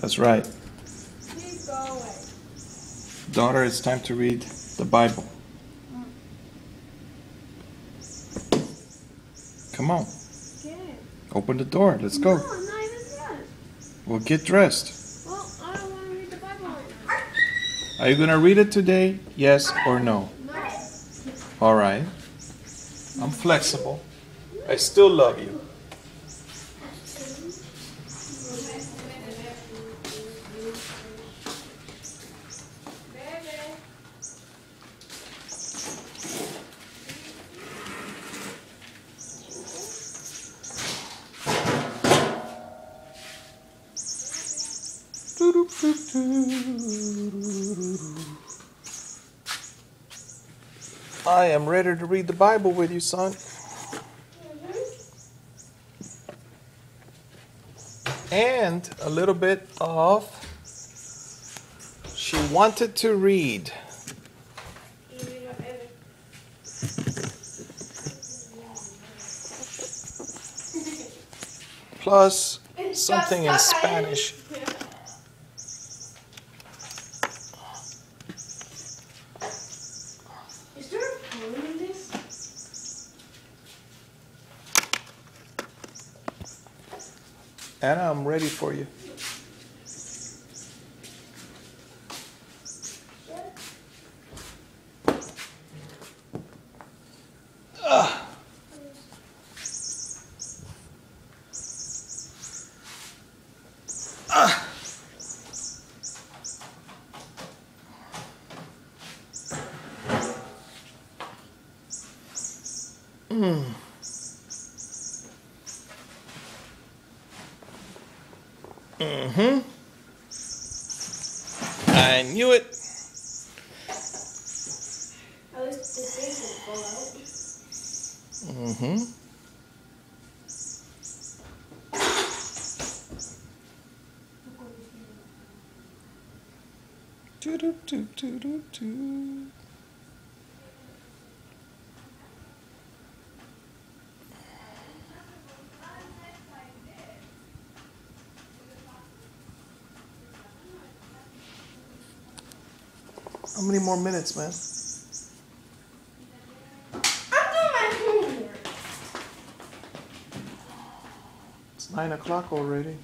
That's right. Please go. Daughter, it's time to read the Bible. Come on, Get. open the door. Let's go. No, I'm not even dressed. Well, get dressed. Well, I don't want to read the Bible right now. Are you going to read it today? Yes or no? No. All right. I'm flexible. I still love you. I am ready to read the Bible with you, son. And a little bit of. She wanted to read. Plus something in Spanish. Anna, I'm ready for you. Ah. Ah. Mm. Mm-hmm. I knew it. At least the will fall out. Mm-hmm. Do-do-do-do-do-do. How many more minutes, man? I'm doing my homework. It's nine o'clock already.